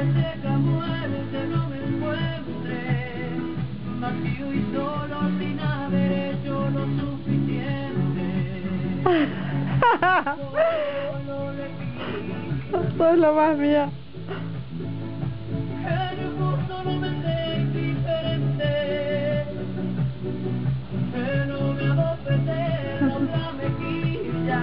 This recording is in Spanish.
Seca, muerte, no me encuentres Vacío y solo sin haber hecho lo suficiente. Solo le pido Soy la más mía. El Hermoso no me sé indiferente. Que no me abofete la otra mejilla.